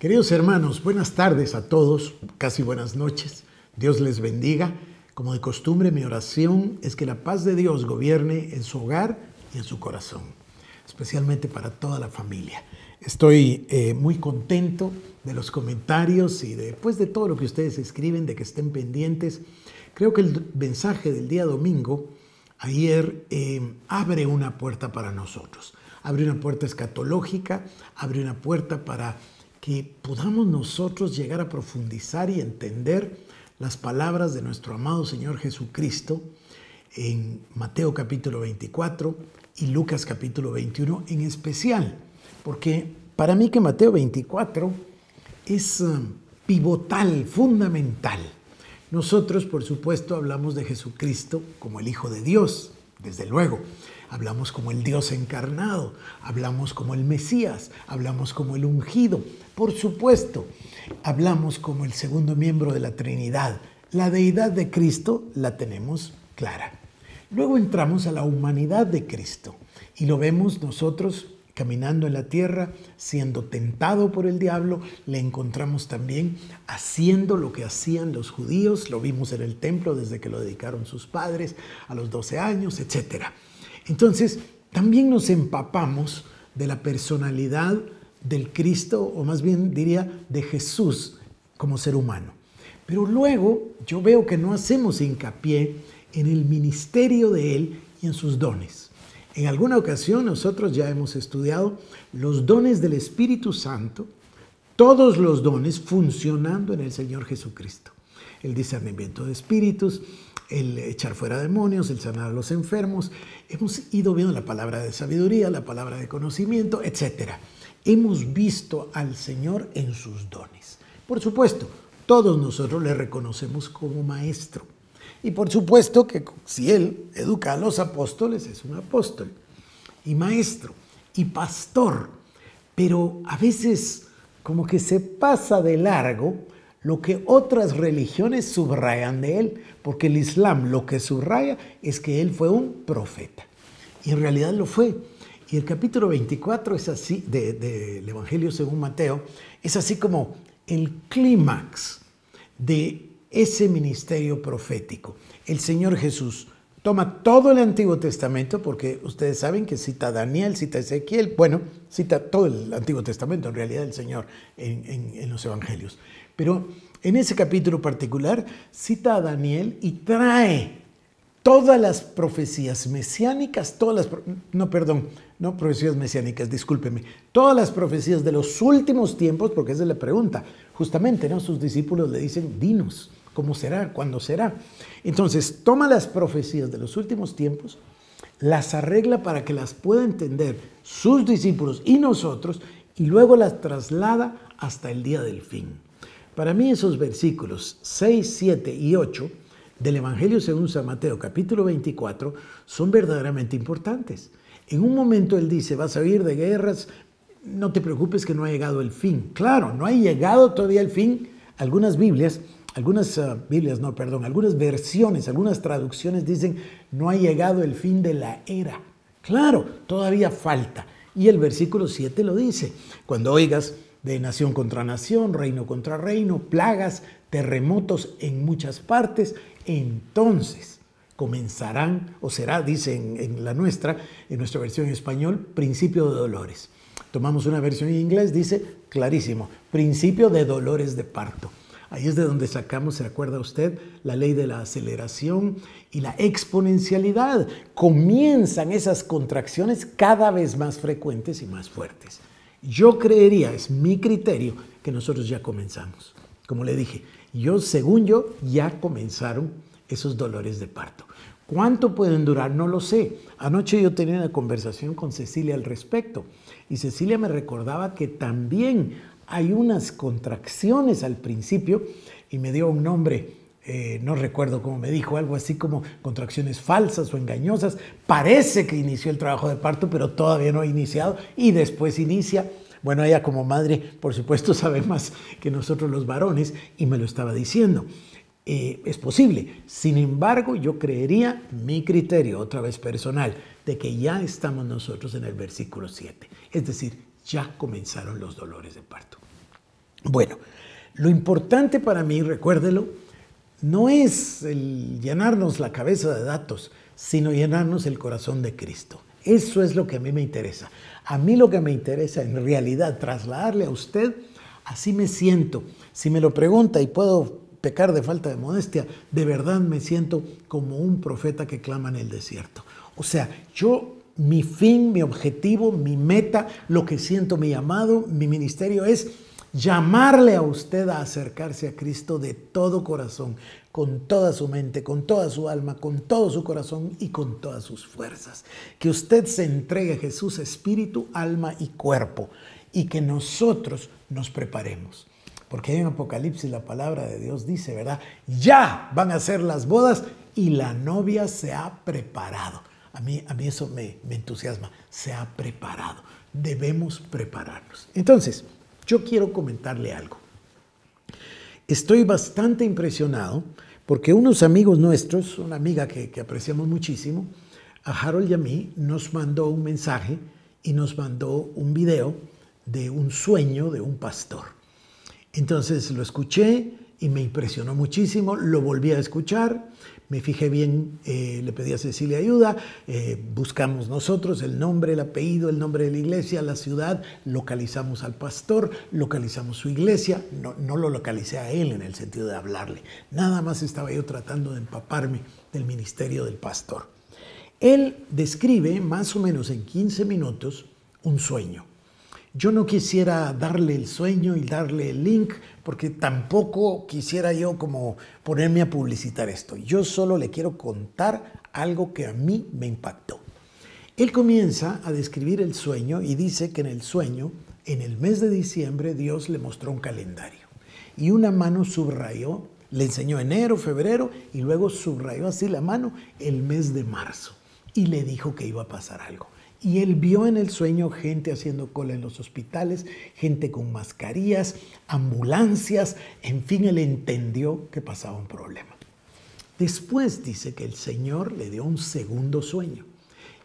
Queridos hermanos, buenas tardes a todos, casi buenas noches. Dios les bendiga. Como de costumbre, mi oración es que la paz de Dios gobierne en su hogar y en su corazón, especialmente para toda la familia. Estoy eh, muy contento de los comentarios y después de todo lo que ustedes escriben, de que estén pendientes. Creo que el mensaje del día domingo, ayer, eh, abre una puerta para nosotros. Abre una puerta escatológica, abre una puerta para que podamos nosotros llegar a profundizar y entender las palabras de nuestro amado Señor Jesucristo en Mateo capítulo 24 y Lucas capítulo 21 en especial, porque para mí que Mateo 24 es um, pivotal, fundamental. Nosotros, por supuesto, hablamos de Jesucristo como el Hijo de Dios, desde luego hablamos como el Dios encarnado, hablamos como el Mesías, hablamos como el ungido. Por supuesto, hablamos como el segundo miembro de la Trinidad. La deidad de Cristo la tenemos clara. Luego entramos a la humanidad de Cristo y lo vemos nosotros caminando en la tierra, siendo tentado por el diablo, le encontramos también haciendo lo que hacían los judíos, lo vimos en el templo desde que lo dedicaron sus padres a los 12 años, etcétera. Entonces, también nos empapamos de la personalidad del Cristo, o más bien diría de Jesús como ser humano. Pero luego yo veo que no hacemos hincapié en el ministerio de Él y en sus dones. En alguna ocasión nosotros ya hemos estudiado los dones del Espíritu Santo, todos los dones funcionando en el Señor Jesucristo. El discernimiento de espíritus, el echar fuera demonios, el sanar a los enfermos. Hemos ido viendo la palabra de sabiduría, la palabra de conocimiento, etc. Hemos visto al Señor en sus dones. Por supuesto, todos nosotros le reconocemos como maestro. Y por supuesto que si Él educa a los apóstoles, es un apóstol y maestro y pastor. Pero a veces como que se pasa de largo lo que otras religiones subrayan de él, porque el Islam lo que subraya es que él fue un profeta. Y en realidad lo fue. Y el capítulo 24 es así, del Evangelio según Mateo, es así como el clímax de ese ministerio profético. El Señor Jesús toma todo el Antiguo Testamento, porque ustedes saben que cita Daniel, cita Ezequiel, bueno, cita todo el Antiguo Testamento, en realidad el Señor, en, los Evangelios. Pero en ese capítulo particular cita a Daniel y trae todas las profecías mesiánicas, todas las, no, perdón, no profecías mesiánicas, discúlpeme, todas las profecías de los últimos tiempos, porque esa es la pregunta, justamente, ¿no? Sus discípulos le dicen, dinos, ¿cómo será? ¿Cuándo será? Entonces, toma las profecías de los últimos tiempos, las arregla para que las pueda entender sus discípulos y nosotros, y luego las traslada hasta el día del fin. Para mí esos versículos 6, 7 y 8 del Evangelio según San Mateo capítulo 24 son verdaderamente importantes. En un momento él dice, vas a huir de guerras, no te preocupes que no ha llegado el fin. Claro, no ha llegado todavía el fin. Algunas Biblias, algunas uh, Biblias, no, perdón, algunas versiones, algunas traducciones dicen, no ha llegado el fin de la era. Claro, todavía falta. Y el versículo 7 lo dice, cuando oigas de nación contra nación, reino contra reino, plagas, terremotos en muchas partes, entonces comenzarán, o será, dice en, la nuestra, en nuestra versión en español, principio de dolores. Tomamos una versión en inglés, dice clarísimo, principio de dolores de parto. Ahí es de donde sacamos, ¿se acuerda usted? La ley de la aceleración y la exponencialidad. Comienzan esas contracciones cada vez más frecuentes y más fuertes. Yo creería, es mi criterio, que nosotros ya comenzamos. Como le dije, yo, según yo, ya comenzaron esos dolores de parto. ¿Cuánto pueden durar? No lo sé. Anoche yo tenía una conversación con Cecilia al respecto y Cecilia me recordaba que también hay unas contracciones al principio y me dio un nombre eh, no recuerdo cómo me dijo, algo así como contracciones falsas o engañosas. Parece que inició el trabajo de parto, pero todavía no ha iniciado y después inicia. Bueno, ella como madre, por supuesto, sabe más que nosotros los varones y me lo estaba diciendo. Eh, es posible. Sin embargo, yo creería, mi criterio, otra vez personal, de que ya estamos nosotros en el versículo 7. Es decir, ya comenzaron los dolores de parto. Bueno, lo importante para mí, recuérdelo, no es llenarnos la cabeza de datos, sino llenarnos el corazón de Cristo. Eso es lo que a mí me interesa. A mí lo que me interesa en realidad trasladarle a usted, así me siento. Si me lo pregunta y puedo pecar de falta de modestia, de verdad me siento como un profeta que clama en el desierto. O sea, yo, mi fin, mi objetivo, mi meta, lo que siento, mi llamado, mi ministerio es llamarle a usted a acercarse a Cristo de todo corazón, con toda su mente, con toda su alma, con todo su corazón y con todas sus fuerzas. Que usted se entregue a Jesús espíritu, alma y cuerpo y que nosotros nos preparemos. Porque en Apocalipsis la palabra de Dios dice, ¿verdad? Ya van a ser las bodas y la novia se ha preparado. A mí, a mí eso me, me entusiasma, se ha preparado. Debemos prepararnos. Entonces, yo quiero comentarle algo. Estoy bastante impresionado porque unos amigos nuestros, una amiga que, apreciamos muchísimo, a Harold y a mí, nos mandó un mensaje y nos mandó un video de un sueño de un pastor. Entonces lo escuché y me impresionó muchísimo, lo volví a escuchar, me fijé bien, eh, le pedí a Cecilia ayuda, eh, buscamos nosotros el nombre, el apellido, el nombre de la iglesia, la ciudad, localizamos al pastor, localizamos su iglesia, no, no lo localicé a él en el sentido de hablarle, nada más estaba yo tratando de empaparme del ministerio del pastor. Él describe más o menos en 15 minutos un sueño. Yo no quisiera darle el sueño y darle el link, porque tampoco quisiera yo como ponerme a publicitar esto. Yo solo le quiero contar algo que a mí me impactó. Él comienza a describir el sueño y dice que en el sueño, en el mes de diciembre, Dios le mostró un calendario. Y una mano subrayó, le enseñó enero, febrero, y luego subrayó así la mano el mes de marzo. Y le dijo que iba a pasar algo. Y él vio en el sueño gente haciendo cola en los hospitales, gente con mascarillas, ambulancias, en fin, él entendió que pasaba un problema. Después dice que el Señor le dio un segundo sueño.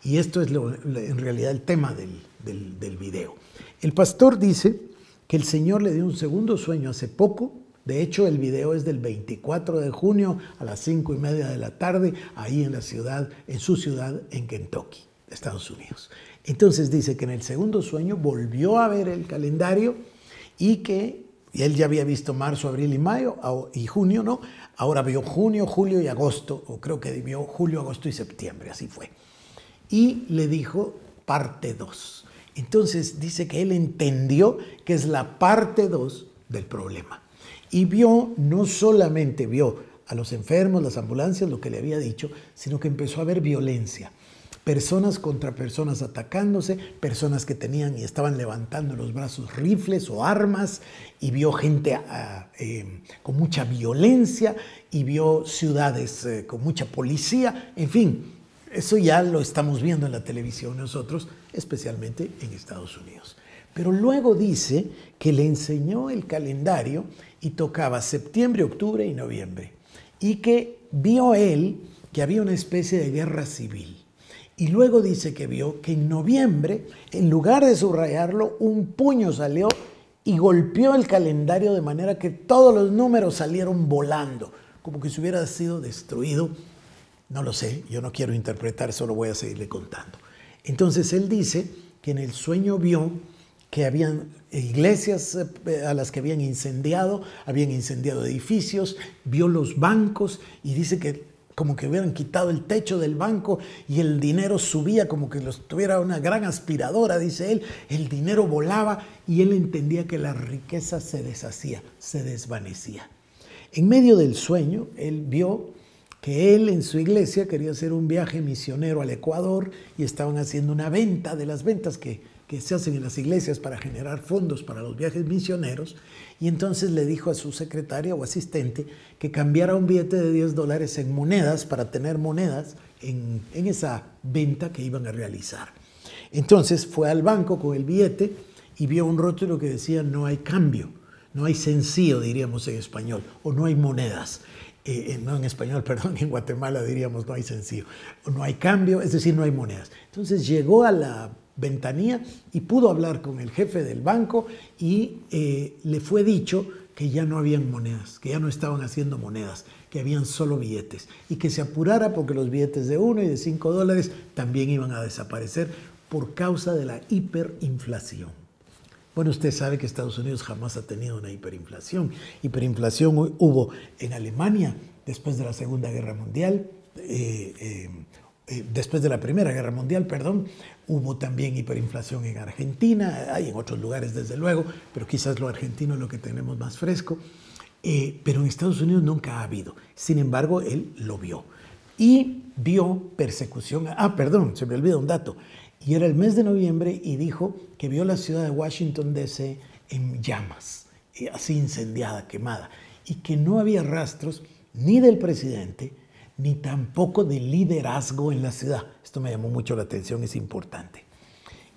Y esto es en realidad el tema del, del video. El pastor dice que el Señor le dio un segundo sueño hace poco. De hecho, el video es del 24 de junio a las 5 y media de la tarde, ahí en la ciudad, en su ciudad, en Kentucky. Estados Unidos. Entonces dice que en el segundo sueño volvió a ver el calendario y que él ya había visto marzo, abril y mayo y junio, ¿no? Ahora vio junio, julio y agosto, o creo que vio julio, agosto y septiembre, así fue. Y le dijo parte 2. Entonces dice que él entendió que es la parte 2 del problema. Y vio, no solamente vio a los enfermos, las ambulancias, lo que le había dicho, sino que empezó a ver violencia personas contra personas atacándose, personas que tenían y estaban levantando los brazos rifles o armas, y vio gente ah, eh, con mucha violencia, y vio ciudades eh, con mucha policía, en fin, eso ya lo estamos viendo en la televisión nosotros, especialmente en Estados Unidos. Pero luego dice que le enseñó el calendario y tocaba septiembre, octubre y noviembre, y que vio él que había una especie de guerra civil y luego dice que vio que en noviembre, en lugar de subrayarlo, un puño salió y golpeó el calendario de manera que todos los números salieron volando, como que hubiera sido destruido. No lo sé, yo no quiero interpretar, solo voy a seguirle contando. Entonces él dice que en el sueño vio que habían iglesias eh, a las que habían incendiado, habían incendiado edificios, vio los bancos y dice que como que hubieran quitado el techo del banco y el dinero subía como que tuviera una gran aspiradora, dice él, el dinero volaba y él entendía que la riqueza se deshacía, se desvanecía. En medio del sueño, él vio que él en su iglesia quería hacer un viaje misionero al Ecuador y estaban haciendo una venta de las ventas que se hacen en las iglesias para generar fondos para los viajes misioneros, y entonces le dijo a su secretaria o asistente que cambiara un billete de 10 dólares en monedas para tener monedas en, en esa venta que iban a realizar. Entonces fue al banco con el billete y vio un rótulo que decía no hay cambio, no hay sencillo, diríamos en español, o no hay monedas. Eh, no en español, perdón, en Guatemala diríamos no hay sencillo, no hay cambio, es decir, no hay monedas. Entonces llegó a la ventanilla y pudo hablar con el jefe del banco y eh, le fue dicho que ya no habían monedas, que ya no estaban haciendo monedas, que habían solo billetes y que se apurara porque los billetes de 1 y de 5 dólares también iban a desaparecer por causa de la hiperinflación. Bueno, usted sabe que Estados Unidos jamás ha tenido una hiperinflación. Hiperinflación hubo en Alemania después de la Segunda Guerra Mundial, eh, eh, después de la Primera Guerra Mundial, perdón, hubo también hiperinflación en Argentina, hay en otros lugares desde luego, pero quizás lo argentino es lo que tenemos más fresco. pero en Estados Unidos nunca ha habido. Sin embargo, él lo vio. Y vio persecución. Ah, perdón, se me olvida un dato. Y era el mes de noviembre y dijo que vio la ciudad de Washington DC en llamas, así incendiada, quemada, y que no había rastros ni del presidente, ni tampoco de liderazgo en la ciudad. Esto me llamó mucho la atención, es importante.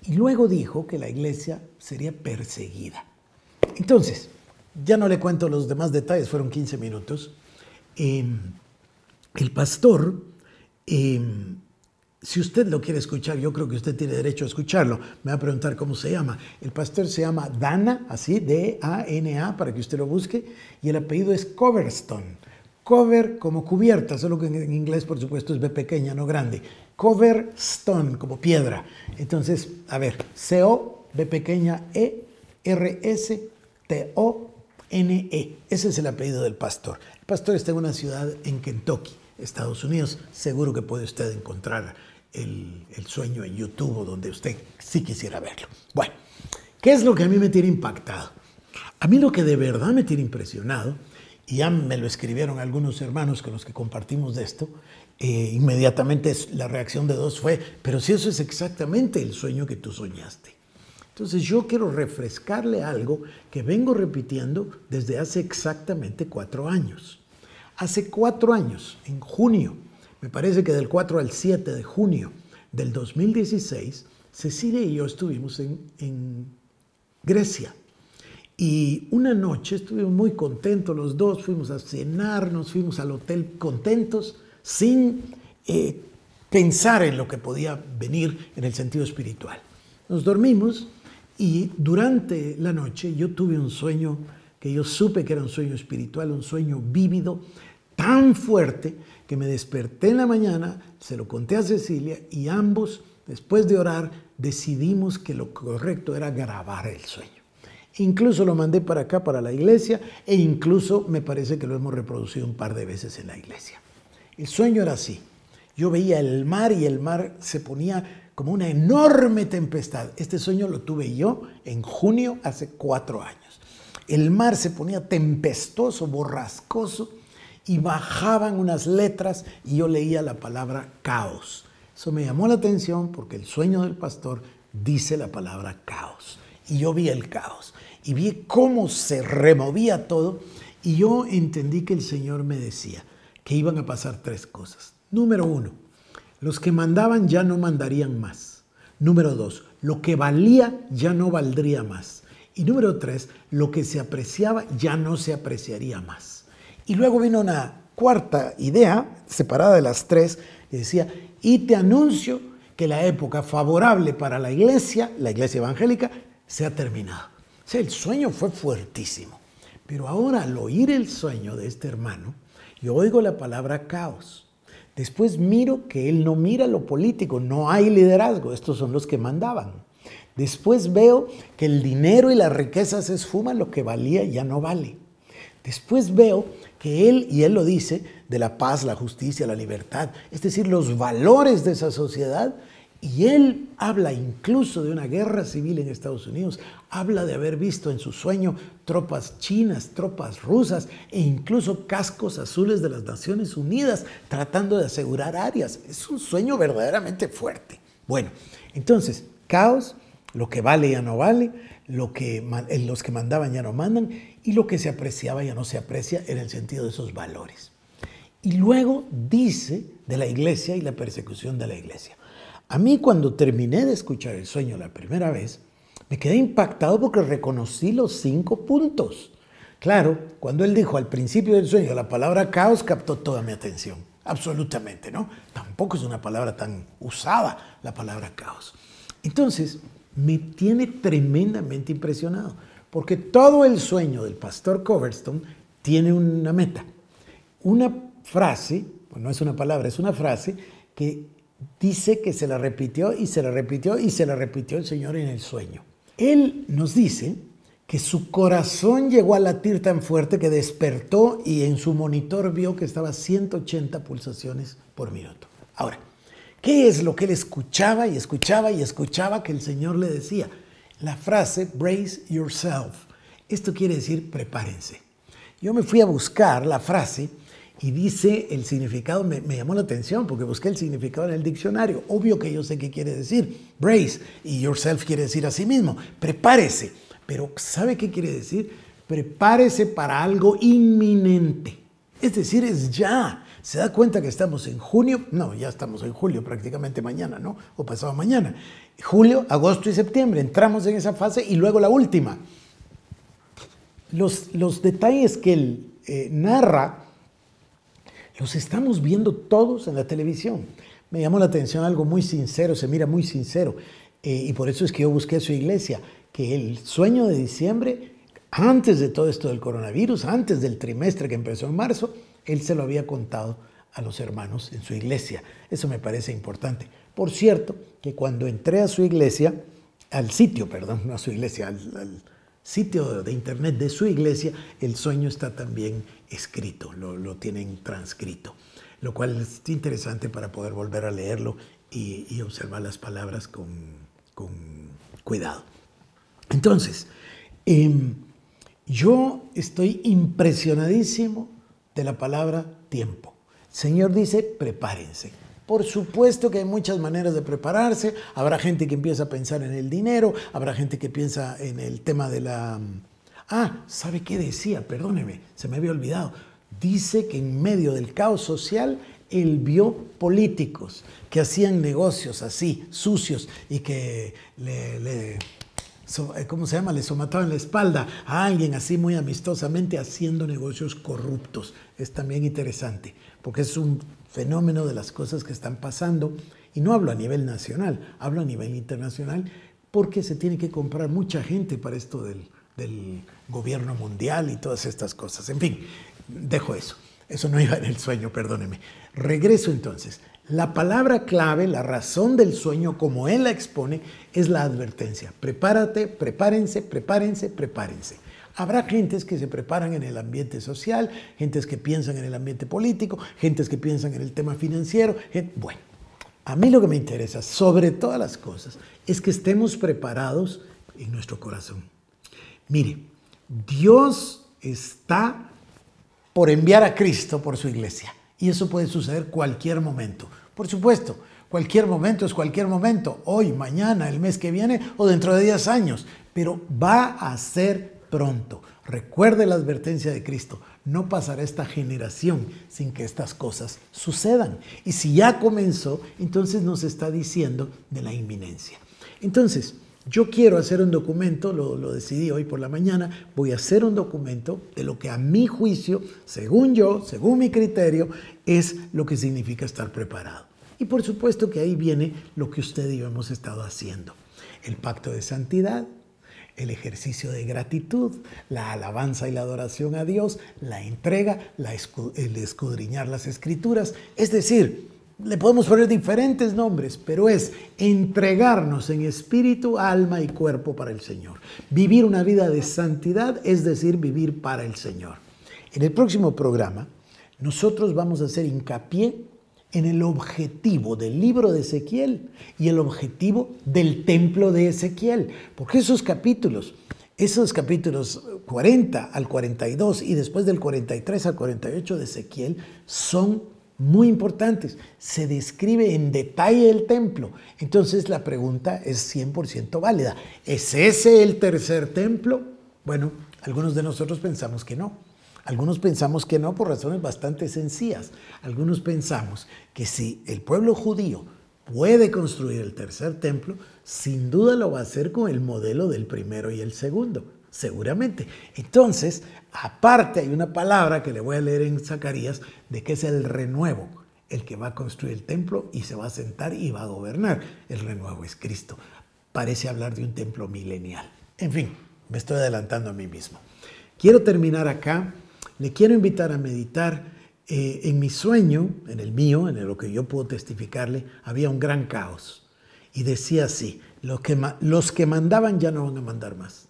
Y luego dijo que la iglesia sería perseguida. Entonces, ya no le cuento los demás detalles, fueron 15 minutos. Em, el pastor em, si usted lo quiere escuchar, yo creo que usted tiene derecho a escucharlo. Me va a preguntar cómo se llama. El pastor se llama Dana, así, D-A-N-A, para que usted lo busque, y el apellido es Coverstone. Cover como cubierta, solo que en inglés, por supuesto, es B pequeña, no grande. Coverstone, como piedra. Entonces, a ver, C-O, B pequeña, E, R-S, T-O-N-E. Ese es el apellido del pastor. El pastor está en una ciudad en Kentucky, Estados Unidos. Seguro que puede usted encontrar el, sueño en YouTube o donde usted sí quisiera verlo. Bueno, ¿qué es lo que a mí me tiene impactado? A mí lo que de verdad me tiene impresionado, y ya me lo escribieron algunos hermanos con los que compartimos de esto, eh, inmediatamente la reacción de dos fue, pero si eso es exactamente el sueño que tú soñaste. Entonces yo quiero refrescarle algo que vengo repitiendo desde hace exactamente cuatro años. Hace cuatro años, en junio me parece que del 4 al 7 de junio del 2016, Cecilia y yo estuvimos en, Grecia. Y una noche estuvimos muy contentos los dos, fuimos a cenar, nos fuimos al hotel contentos, sin eh, pensar en lo que podía venir en el sentido espiritual. Nos dormimos y durante la noche yo tuve un sueño que yo supe que era un sueño espiritual, un sueño vívido, tan fuerte que me desperté en la mañana, se lo conté a Cecilia y ambos, después de orar, decidimos que lo correcto era grabar el sueño. Incluso lo mandé para acá, para la iglesia, e incluso me parece que lo hemos reproducido un par de veces en la iglesia. El sueño era así. Yo veía el mar y el mar se ponía como una enorme tempestad. Este sueño lo tuve yo en junio hace cuatro años. El mar se ponía tempestoso, borrascoso, y bajaban unas letras y yo leía la palabra caos. Eso me llamó la atención porque el sueño del pastor dice la palabra caos. Y yo vi el caos y vi cómo se removía todo y yo entendí que el Señor me decía que iban a pasar tres cosas. Número uno, los que mandaban ya no mandarían más. Número dos, lo que valía ya no valdría más. Y número tres, lo que se apreciaba ya no se apreciaría más. Y luego vino una cuarta idea, separada de las tres, que decía, y te anuncio que la época favorable para la iglesia, la iglesia evangélica, se ha terminado. Sea, el sueño fue fuertísimo. Pero ahora al oír el sueño de este hermano, yo oigo la palabra caos. Después miro que él no mira lo político, no hay liderazgo, estos son los que mandaban. Después veo que el dinero y la riqueza se esfuman, lo que valía ya no vale. Después veo que él, y él lo dice, de la paz, la justicia, la libertad, es decir, los valores de esa sociedad, y él habla incluso de una guerra civil en Estados Unidos, habla de haber visto en su sueño tropas chinas, tropas rusas e incluso cascos azules de las Naciones Unidas tratando de asegurar áreas. Es un sueño verdaderamente fuerte. Bueno, entonces, caos, lo que vale ya no vale, lo que, los que mandaban ya no mandan y lo que se apreciaba ya no se aprecia en el sentido de esos valores. Y luego dice de la iglesia y la persecución de la iglesia. A mí cuando terminé de escuchar el sueño la primera vez, me quedé impactado porque reconocí los cinco puntos. Claro, cuando él dijo al principio del sueño la palabra caos captó toda mi atención, absolutamente, ¿no? Tampoco es una palabra tan usada la palabra caos. Entonces, me tiene tremendamente impresionado, porque todo el sueño del pastor Coverstone tiene una meta, una frase, no es una palabra, es una frase que dice que se la repitió y se la repitió y se la repitió el Señor en el sueño. Él nos dice que su corazón llegó a latir tan fuerte que despertó y en su monitor vio que estaba 180 pulsaciones por minuto. Ahora, ¿qué es lo que él escuchaba y escuchaba y escuchaba que el Señor le decía? La frase, brace yourself. Esto quiere decir prepárense. Yo me fui a buscar la frase y dice el significado, me, llamó la atención porque busqué el significado en el diccionario. Obvio que yo sé qué quiere decir. Brace y yourself quiere decir a sí mismo. Prepárese. Pero ¿sabe qué quiere decir? Prepárese para algo inminente. Es decir, es ya. ¿Se da cuenta que estamos en junio? No, ya estamos en julio, prácticamente mañana, ¿no? O pasado mañana. Julio, agosto y septiembre. Entramos en esa fase y luego la última. Los, los detalles que él eh, narra los estamos viendo todos en la televisión. Me llamó la atención algo muy sincero, se mira muy sincero. Eh, y por eso es que yo busqué su iglesia que el sueño de diciembre, antes de todo esto del coronavirus, antes del trimestre que empezó en marzo, él se lo había contado a los hermanos en su iglesia. Eso me parece importante. Por cierto, que cuando entré a su iglesia, al sitio, perdón, no a su iglesia, al, sitio de internet de su iglesia, el sueño está también escrito, lo, tienen transcrito, lo cual es interesante para poder volver a leerlo y, observar las palabras con cuidado. Entonces, em, yo estoy impresionadísimo de la palabra tiempo. Señor dice, prepárense. Por supuesto que hay muchas maneras de prepararse. Habrá gente que empieza a pensar en el dinero, habrá gente que piensa en el tema de la... Ah, ¿sabe qué decía? Perdóneme, se me había olvidado. Dice que en medio del caos social, él vio políticos que hacían negocios así, sucios, y que le eh, ¿cómo se llama? Le somataban la espalda a alguien así muy amistosamente haciendo negocios corruptos. Es también interesante, porque es un fenómeno de las cosas que están pasando. Y no hablo a nivel nacional, hablo a nivel internacional, porque se tiene que comprar mucha gente para esto del, gobierno mundial y todas estas cosas. En fin, dejo eso. Eso no iba en el sueño, perdóneme. Regreso entonces. La palabra clave, la razón del sueño, como él la expone, es la advertencia. Prepárate, prepárense, prepárense, prepárense. Habrá gentes que se preparan en el ambiente social, gentes que piensan en el ambiente político, gentes que piensan en el tema financiero. Bueno, a mí lo que me interesa, sobre todas las cosas, es que estemos preparados en nuestro corazón. Mire, Dios está por enviar a Cristo por su iglesia. Y eso puede suceder cualquier momento. Por supuesto, cualquier momento es cualquier momento, hoy, mañana, el mes que viene o dentro de 10 años, pero va a ser pronto. Recuerde la advertencia de Cristo, no pasará esta generación sin que estas cosas sucedan. Y si ya comenzó, entonces nos está diciendo de la inminencia. Entonces, yo quiero hacer un documento, lo, decidí hoy por la mañana, voy a hacer un documento de lo que a mi juicio, según yo, según mi criterio, es lo que significa estar preparado. Y por supuesto que ahí viene lo que usted y yo hemos estado haciendo. El pacto de santidad, el ejercicio de gratitud, la alabanza y la adoración a Dios, la entrega, el escudriñar las escrituras, es decir, le podemos poner diferentes nombres, pero es entregarnos en espíritu, alma y cuerpo para el Señor. Vivir una vida de santidad, es decir, vivir para el Señor. En el próximo programa, nosotros vamos a hacer hincapié en el objetivo del libro de Ezequiel y el objetivo del templo de Ezequiel, porque esos capítulos, esos capítulos 40 al 42 y después del 43 al 48 de Ezequiel son muy importantes. Se describe en detalle el templo. Entonces la pregunta es 100% válida. ¿Es ese el tercer templo? Bueno, algunos de nosotros pensamos que no. Algunos pensamos que no por razones bastante sencillas. Algunos pensamos que si el pueblo judío puede construir el tercer templo, sin duda lo va a hacer con el modelo del primero y el segundo. Seguramente. Entonces, aparte hay una palabra que le voy a leer en Zacarías de que es el renuevo, el que va a construir el templo y se va a sentar y va a gobernar. El renuevo es Cristo. parece hablar de un templo milenial. En fin, me estoy adelantando a mí mismo. Quiero terminar acá. Le quiero invitar a meditar. Eh, en mi sueño, en el mío, en lo que yo puedo testificarle, había un gran caos. Y decía así, los que, los que mandaban ya no van a mandar más.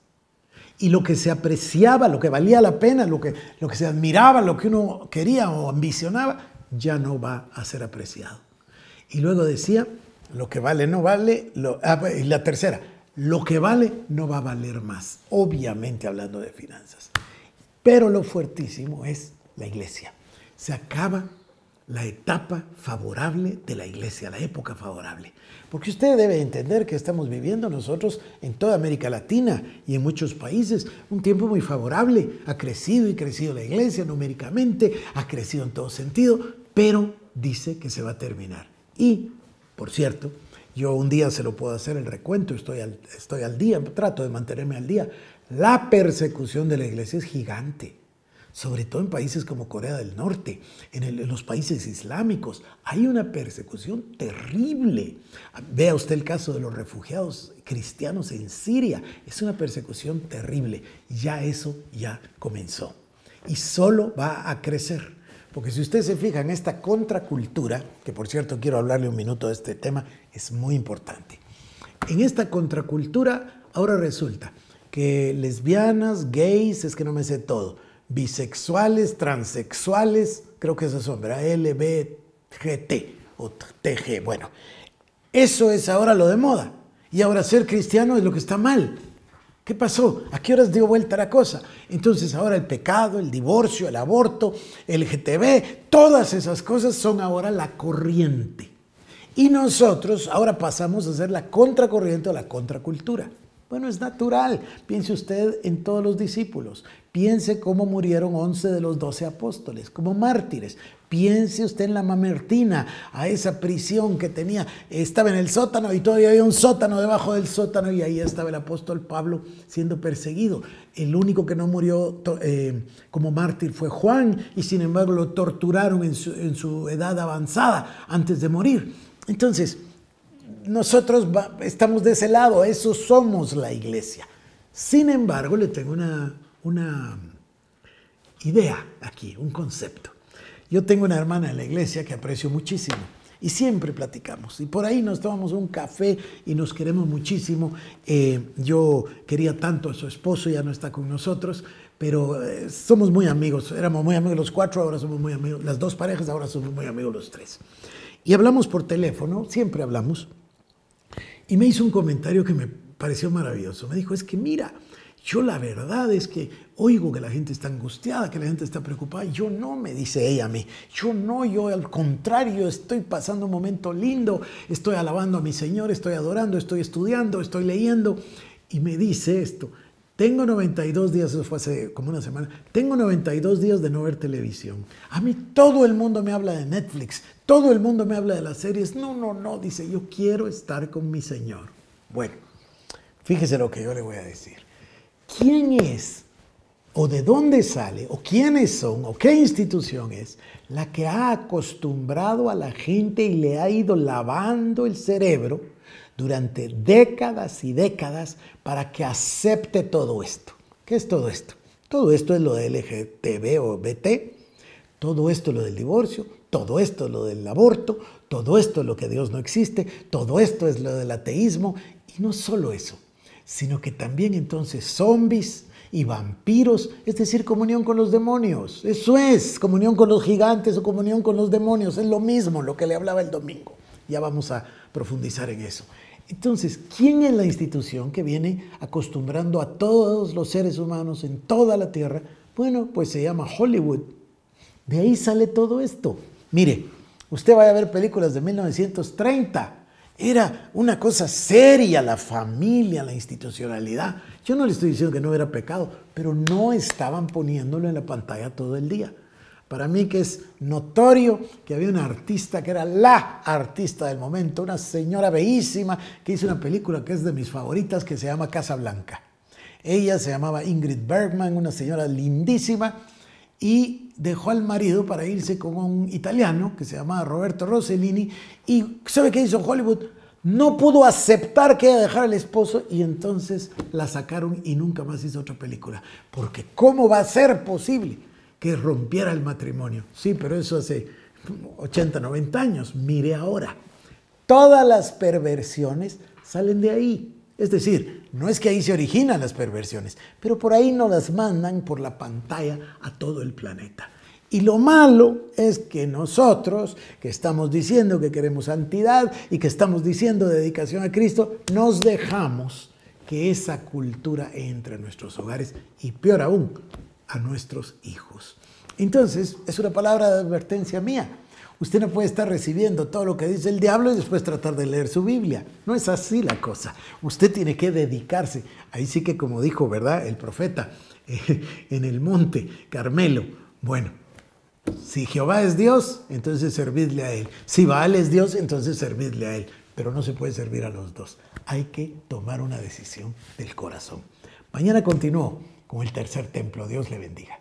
Y lo que se apreciaba, lo que valía la pena, lo que, lo que se admiraba, lo que uno quería o ambicionaba, ya no va a ser apreciado. Y luego decía, lo que vale no vale, ah, y la tercera, lo que vale no va a valer más, obviamente hablando de finanzas. Pero lo fuertísimo es la iglesia. Se acaba la etapa favorable de la iglesia, la época favorable. Porque usted debe entender que estamos viviendo nosotros en toda América Latina y en muchos países un tiempo muy favorable. Ha crecido y crecido la iglesia numéricamente, ha crecido en todo sentido, pero dice que se va a terminar. Y, por cierto, yo un día se lo puedo hacer el recuento, estoy al, estoy al día, trato de mantenerme al día. La persecución de la iglesia es gigante, sobre todo en países como Corea del Norte, en, los países islámicos. Hay una persecución terrible. Vea usted el caso de los refugiados cristianos en Siria. Es una persecución terrible. Ya eso ya comenzó. Y solo va a crecer. Porque si usted se fija en esta contracultura, que por cierto quiero hablarle un minuto de este tema, es muy importante. En esta contracultura ahora resulta que lesbianas, gays, es que no me sé todo, bisexuales, transexuales, creo que esos son, ¿verdad? LBGT o TG, bueno, eso es ahora lo de moda. Y ahora ser cristiano es lo que está mal. ¿Qué pasó? ¿A qué horas dio vuelta la cosa? Entonces ahora el pecado, el divorcio, el aborto, el GTB, todas esas cosas son ahora la corriente. Y nosotros ahora pasamos a ser la contracorriente o la contracultura. Bueno, es natural. Piense usted en todos los discípulos. Piense cómo murieron 11 de los 12 apóstoles, como mártires. Piense usted en la mamertina, a esa prisión que tenía. Estaba en el sótano y todavía había un sótano debajo del sótano y ahí estaba el apóstol Pablo siendo perseguido. El único que no murió eh, como mártir fue Juan y sin embargo lo torturaron en su, en su edad avanzada antes de morir. Entonces, nosotros estamos de ese lado, eso somos la iglesia. Sin embargo, le tengo una, una idea aquí, un concepto. Yo tengo una hermana en la iglesia que aprecio muchísimo y siempre platicamos. Y por ahí nos tomamos un café y nos queremos muchísimo. Eh, yo quería tanto a su esposo, ya no está con nosotros, pero eh, somos muy amigos. Éramos muy amigos los cuatro, ahora somos muy amigos. Las dos parejas, ahora somos muy amigos los tres. Y hablamos por teléfono, siempre hablamos. Y me hizo un comentario que me pareció maravilloso. Me dijo, es que mira, yo la verdad es que oigo que la gente está angustiada, que la gente está preocupada. Yo no, me dice ella a mí. Yo no, yo al contrario, estoy pasando un momento lindo, estoy alabando a mi Señor, estoy adorando, estoy estudiando, estoy leyendo. Y me dice esto. Tengo 92 días, eso fue hace como una semana, tengo 92 días de no ver televisión. A mí todo el mundo me habla de Netflix, todo el mundo me habla de las series. No, no, no, dice, yo quiero estar con mi Señor. Bueno, fíjese lo que yo le voy a decir. ¿Quién es o de dónde sale o quiénes son o qué institución es la que ha acostumbrado a la gente y le ha ido lavando el cerebro durante décadas y décadas para que acepte todo esto. ¿Qué es todo esto? Todo esto es lo de LGTB o BT, todo esto es lo del divorcio, todo esto es lo del aborto, todo esto es lo que Dios no existe, todo esto es lo del ateísmo, y no solo eso, sino que también entonces zombies y vampiros, es decir, comunión con los demonios. Eso es, comunión con los gigantes o comunión con los demonios, es lo mismo lo que le hablaba el domingo. Ya vamos a profundizar en eso. Entonces, ¿quién es la institución que viene acostumbrando a todos los seres humanos en toda la tierra? Bueno, pues se llama Hollywood. De ahí sale todo esto. Mire, usted vaya a ver películas de 1930. Era una cosa seria la familia, la institucionalidad. Yo no le estoy diciendo que no era pecado, pero no estaban poniéndolo en la pantalla todo el día. Para mí que es notorio que había una artista que era la artista del momento, una señora bellísima que hizo una película que es de mis favoritas que se llama Casa Blanca. Ella se llamaba Ingrid Bergman, una señora lindísima, y dejó al marido para irse con un italiano que se llamaba Roberto Rossellini. ¿Y sabe qué hizo Hollywood? no pudo aceptar que ella dejara al esposo y entonces la sacaron y nunca más hizo otra película. Porque ¿cómo va a ser posible que rompiera el matrimonio? Sí, pero eso hace 80, 90 años. Mire ahora. Todas las perversiones salen de ahí. Es decir, no es que ahí se originan las perversiones, pero por ahí no las mandan por la pantalla a todo el planeta. Y lo malo es que nosotros, que estamos diciendo que queremos santidad y que estamos diciendo dedicación a Cristo, nos dejamos que esa cultura entre a nuestros hogares y peor aún, a nuestros hijos. Entonces, es una palabra de advertencia mía. Usted no puede estar recibiendo todo lo que dice el diablo y después tratar de leer su Biblia. No es así la cosa. Usted tiene que dedicarse. Ahí sí que como dijo, ¿verdad? El profeta en el monte Carmelo. Bueno, si Jehová es Dios, entonces servidle a Él. Si Baal es Dios, entonces servidle a Él. Pero no se puede servir a los dos. Hay que tomar una decisión del corazón. Mañana continúo con el tercer templo. Dios le bendiga.